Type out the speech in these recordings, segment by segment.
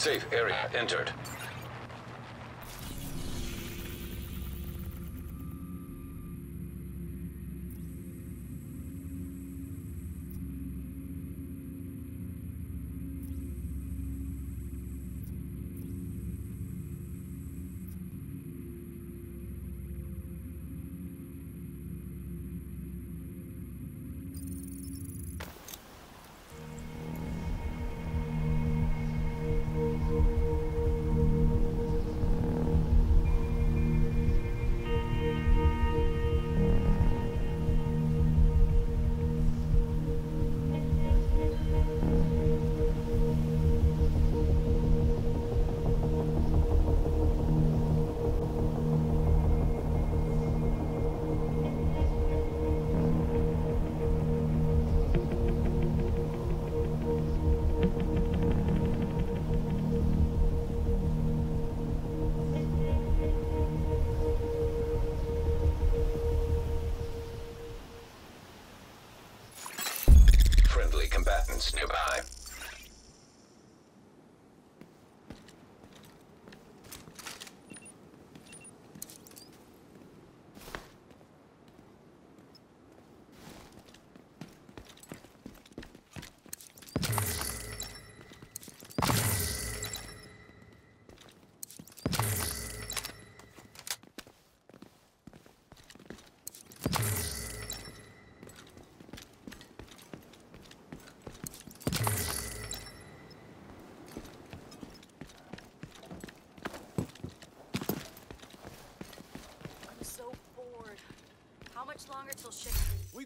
Safe area entered.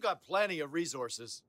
Got plenty of resources.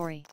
Inventory.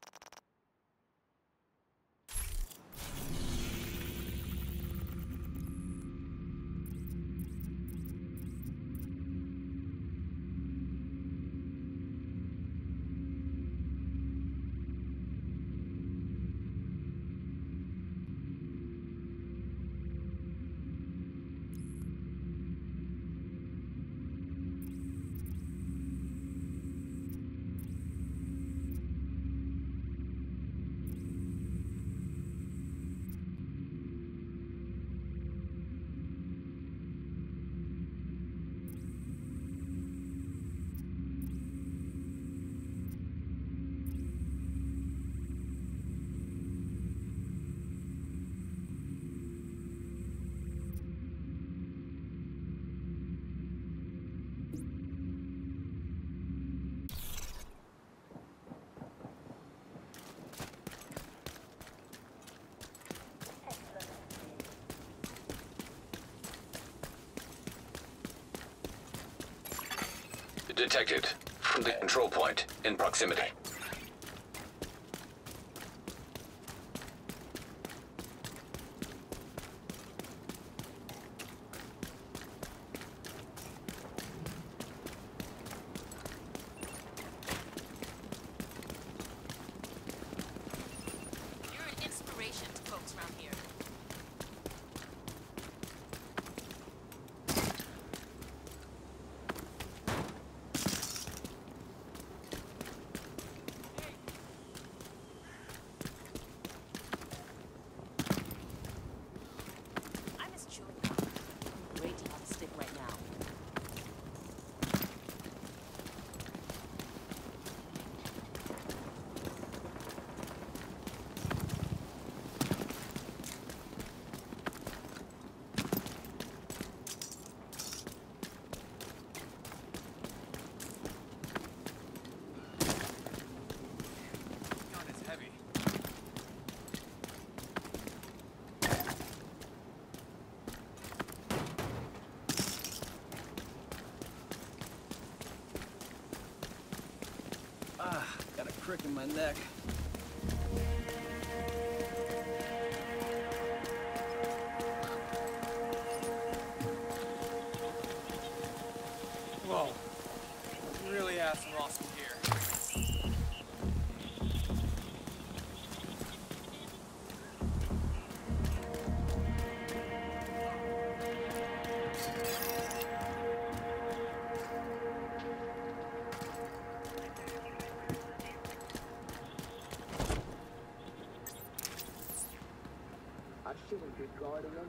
Detected. from the control point in proximity. Crick in my neck. guardia.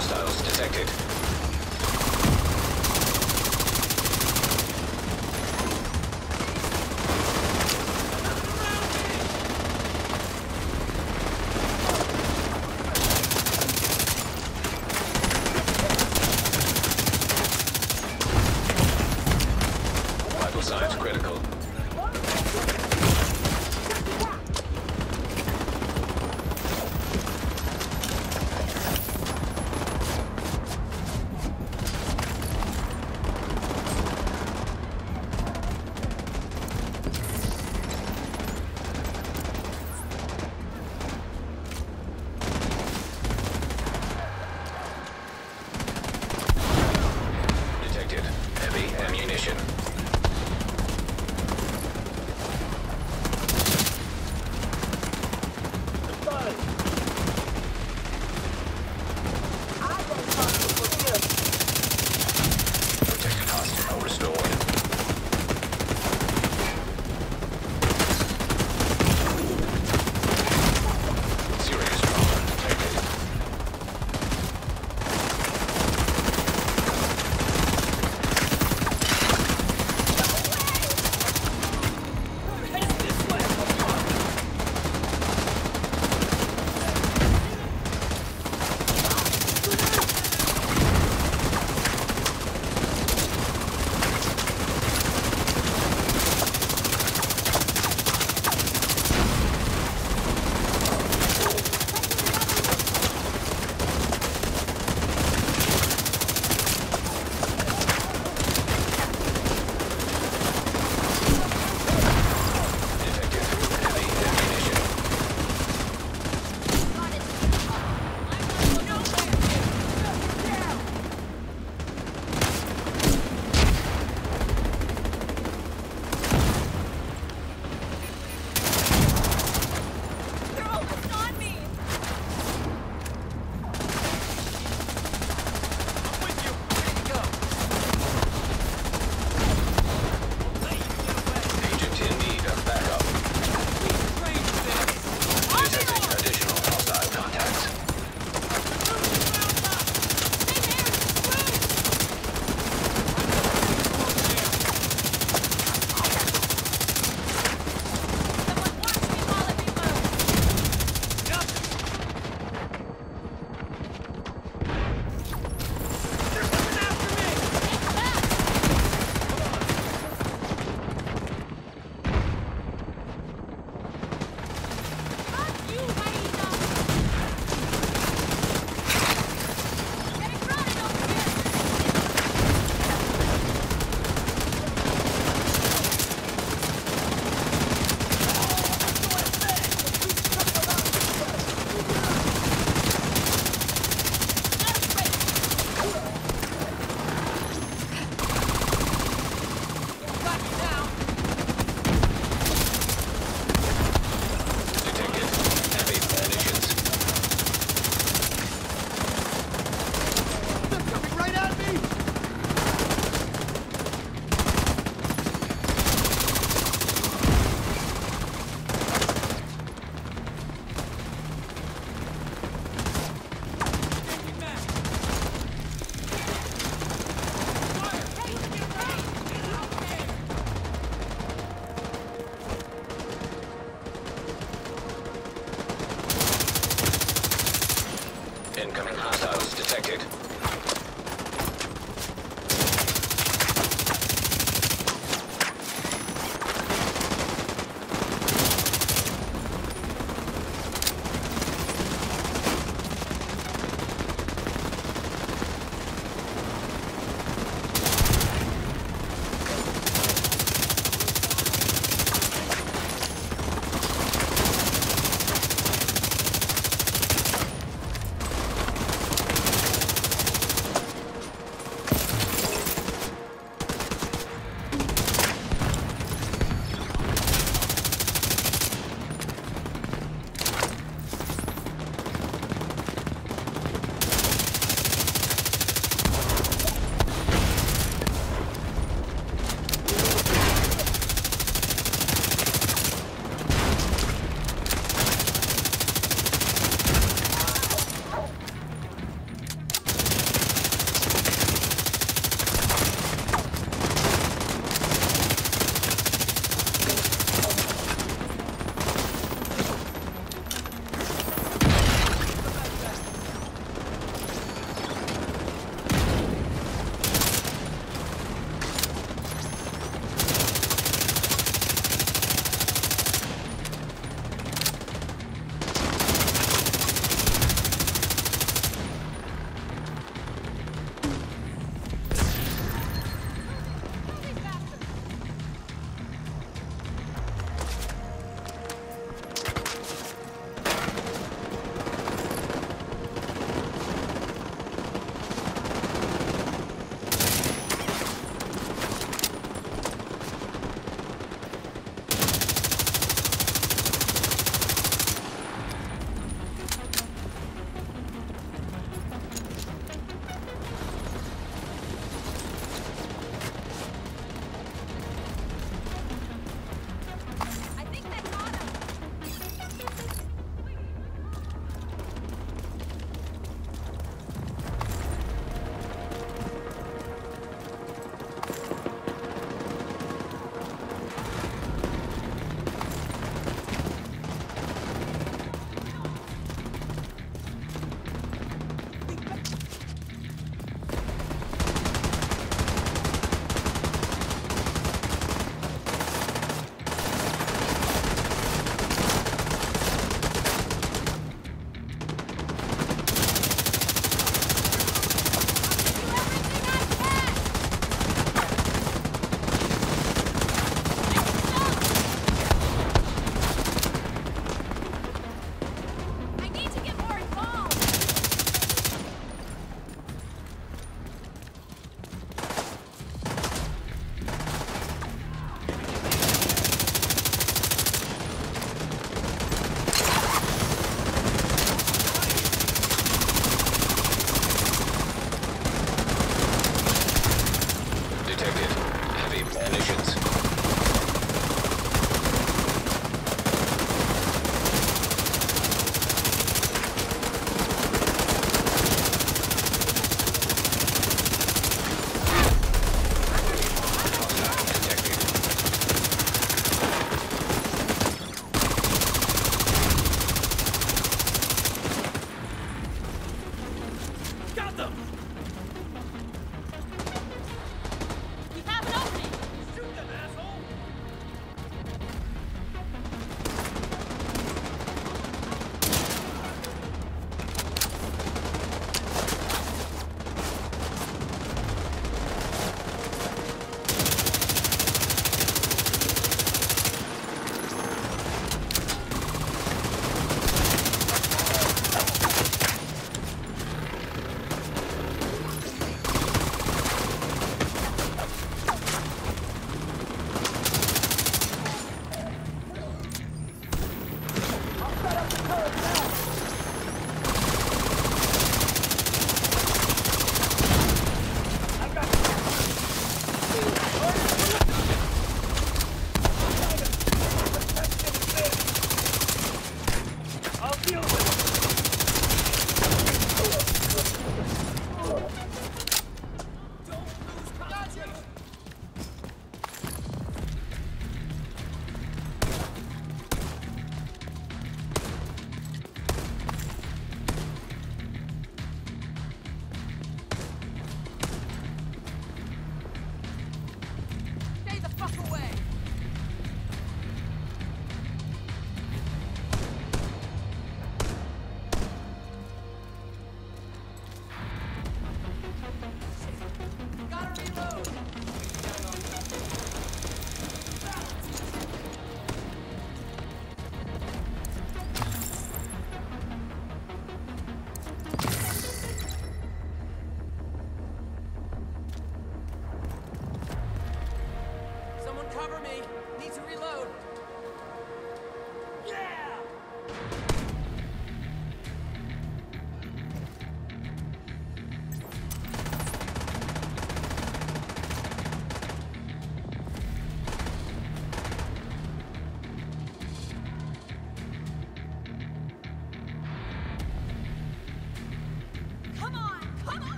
Hostiles detected.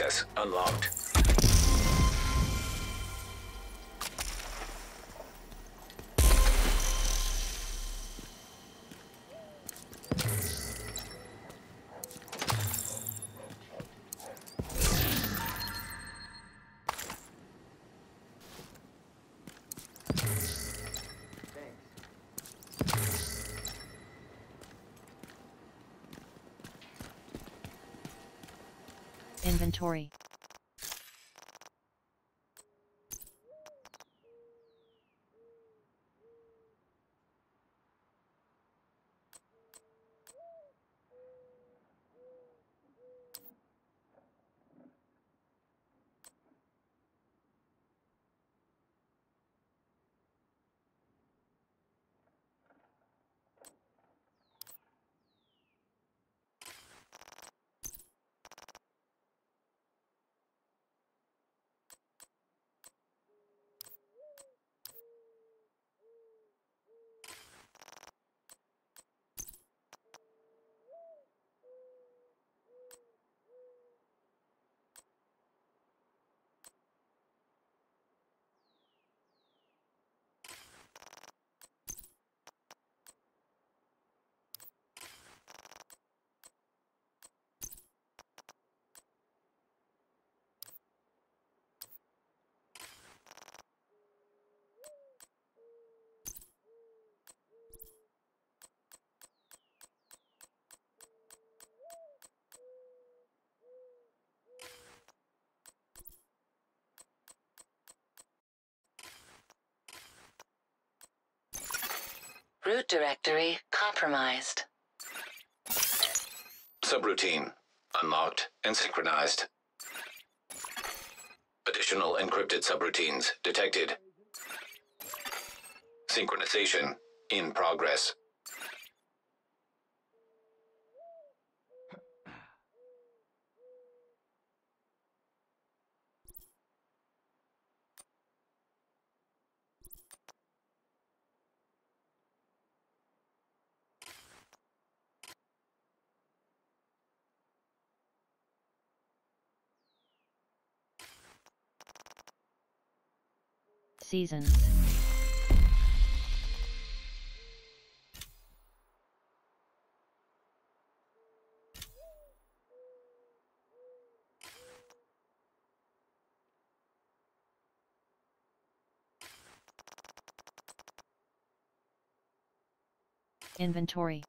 Access unlocked. Inventory. Root directory compromised. Subroutine unlocked and synchronized. Additional encrypted subroutines detected. Synchronization in progress. Seasons. Inventory.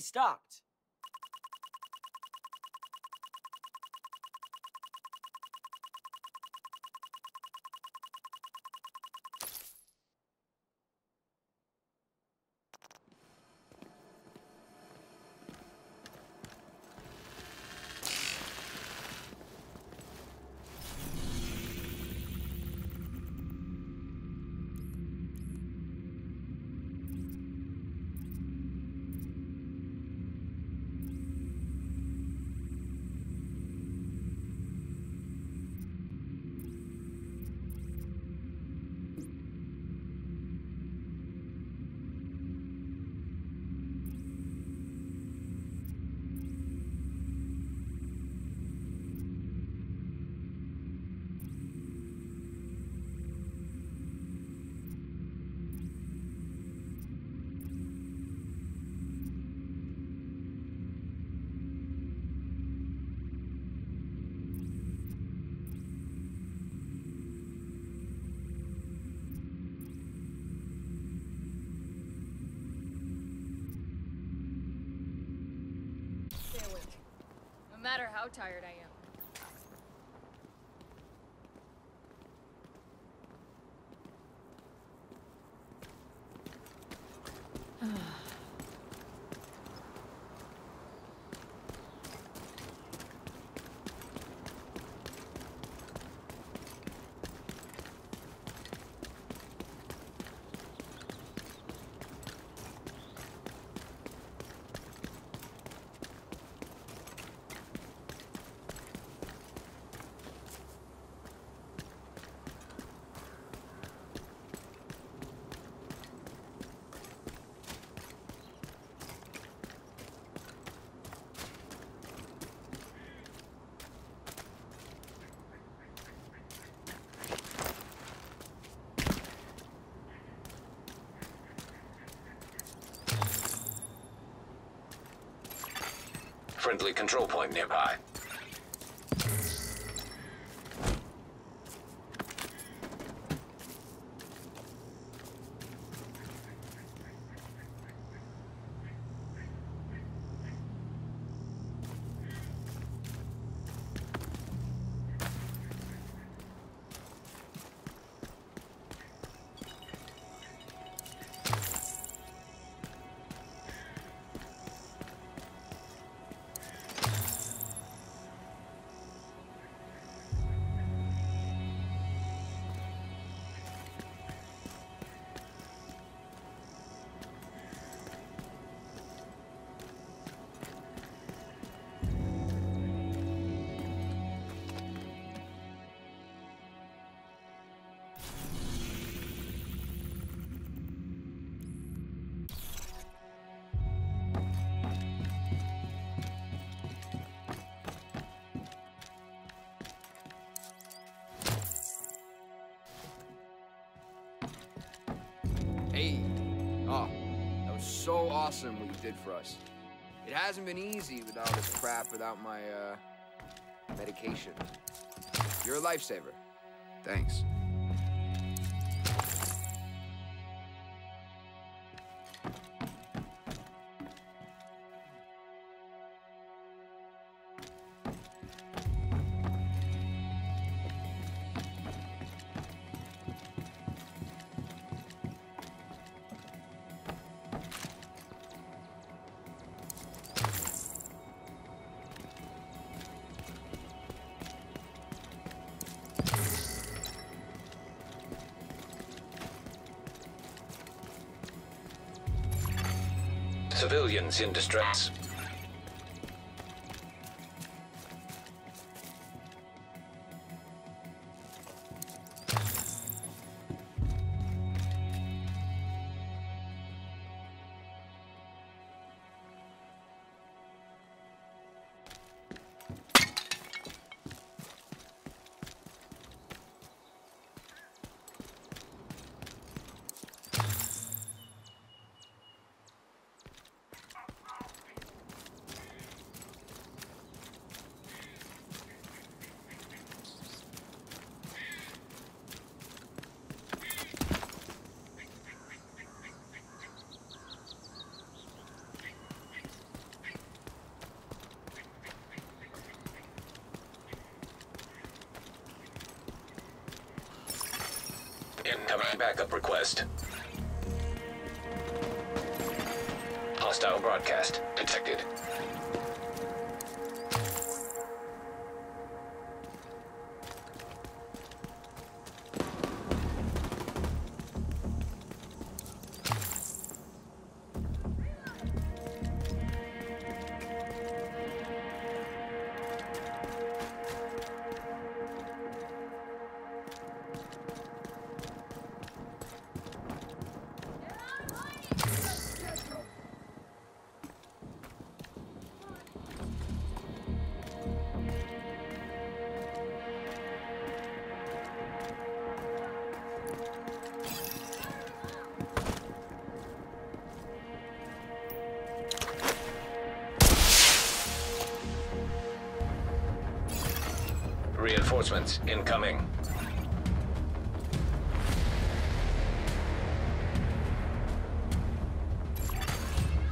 Fully how tired I Friendly control point nearby. Did for us. It hasn't been easy with all this crap without my, uh, medication. You're a lifesaver. Thanks. Civilians in distress. Backup request. Hostile broadcast detected. Reinforcements incoming.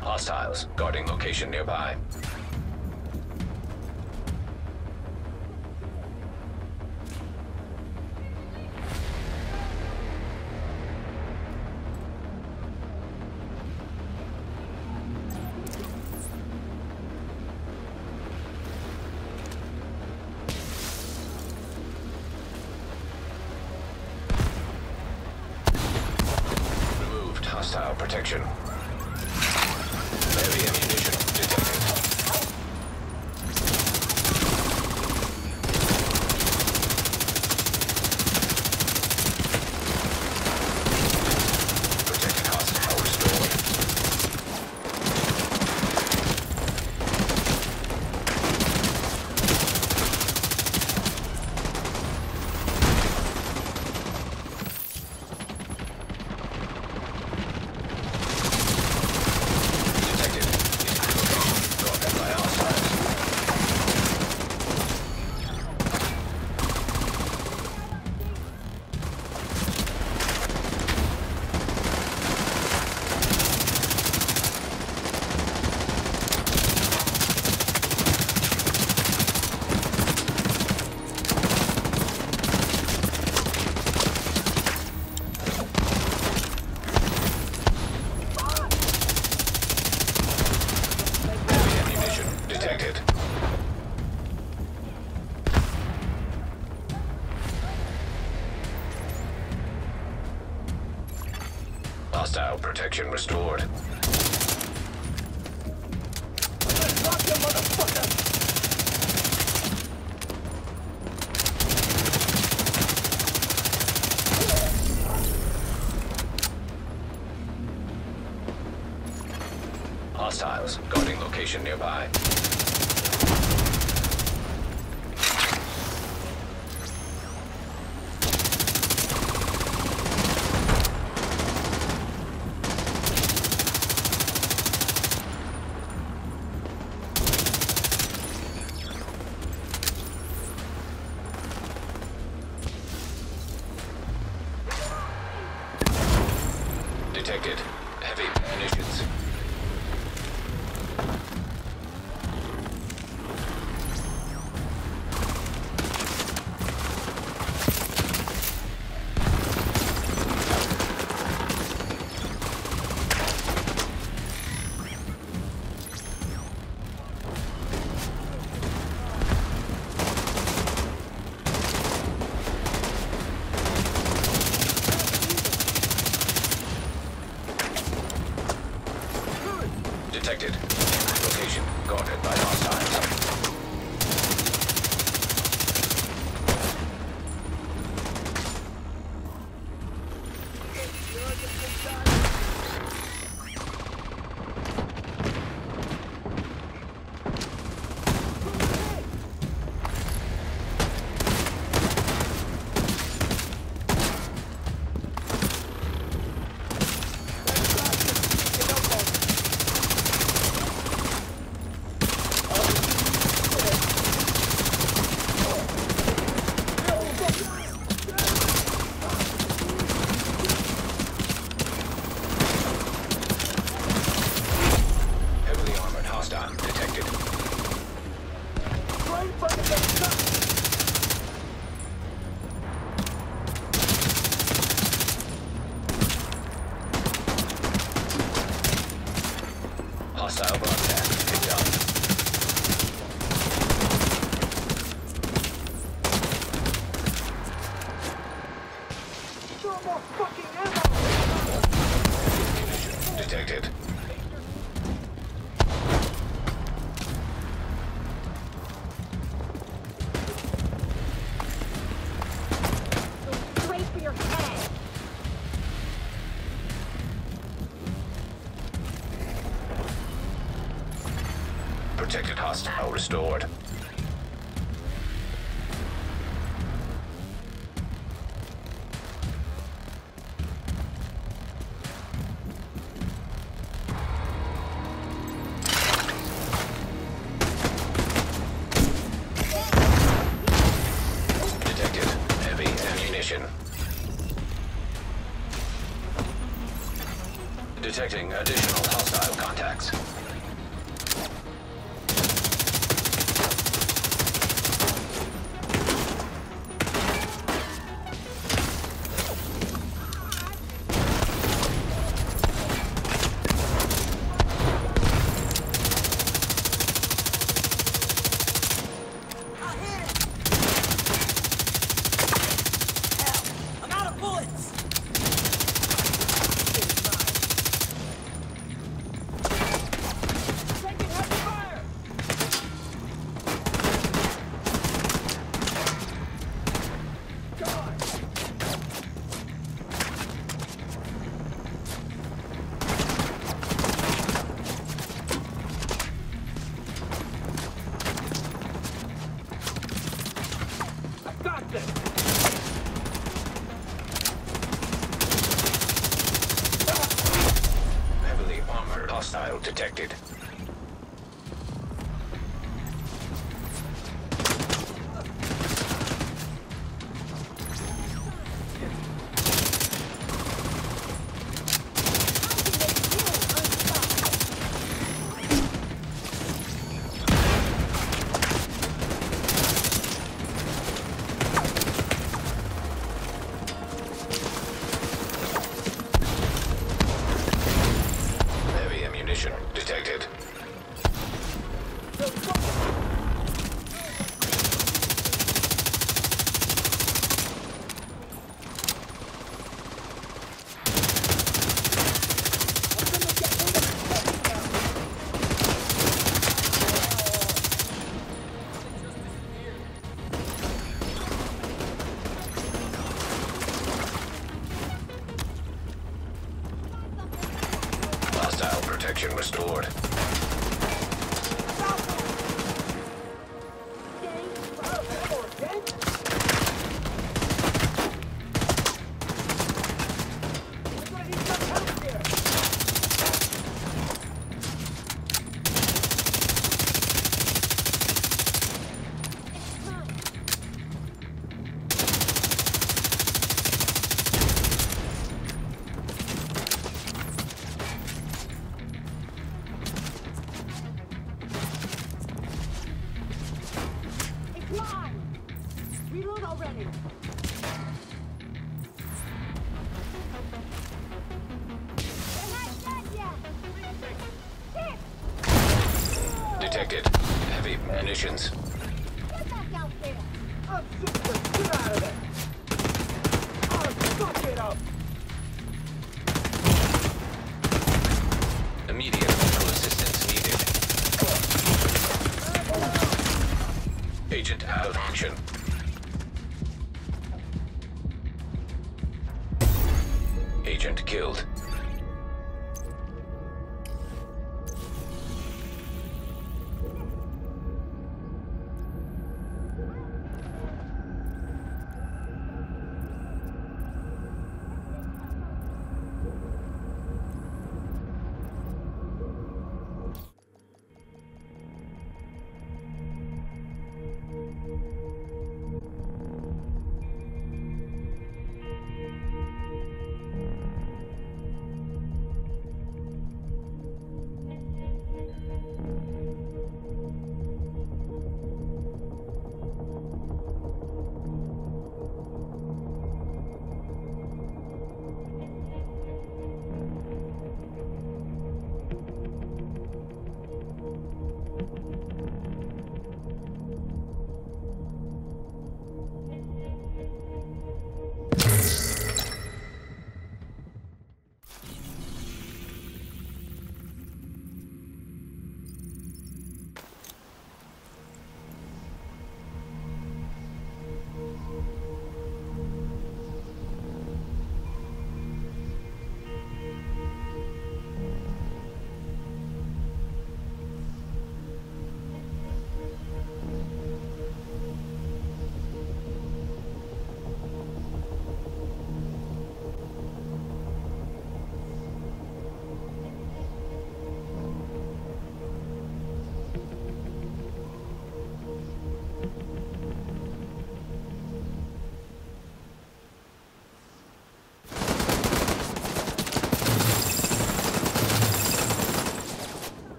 Hostiles guarding location nearby. protection restored. detected. Heavy munitions. Hostile bomb down. Good job.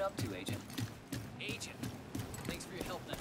Been up to, Agent? Agent. Thanks for your help then.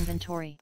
Inventory.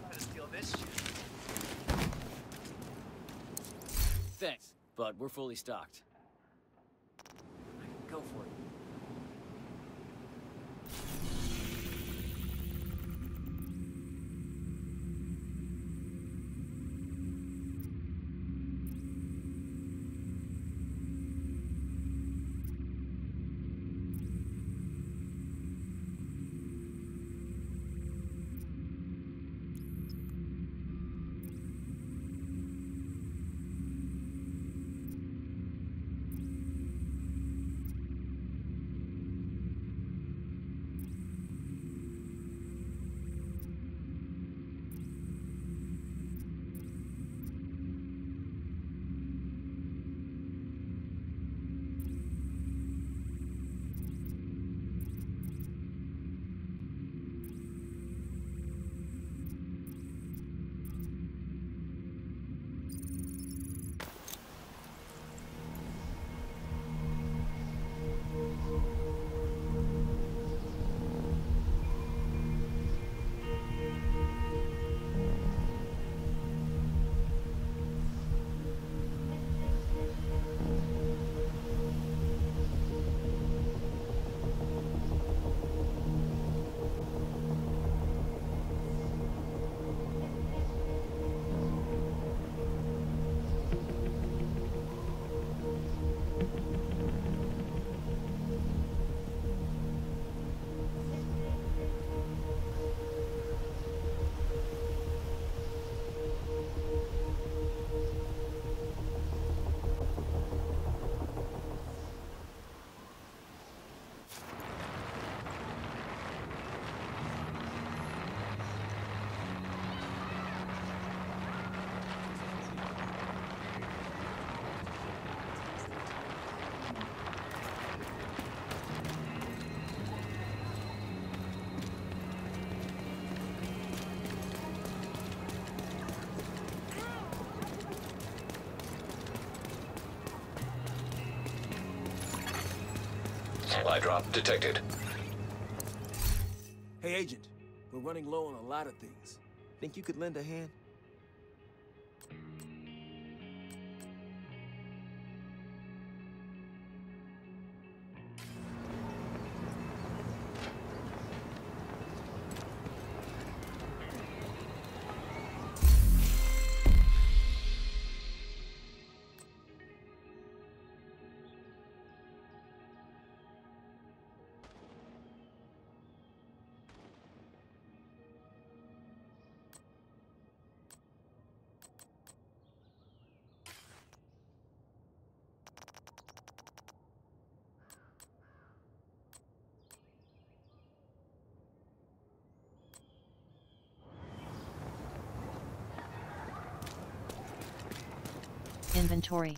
Try to steal this shit. Thanks, but we're fully stocked. Go for it. Supply drop detected. Hey, Agent. We're running low on a lot of things. Think you could lend a hand? Inventory.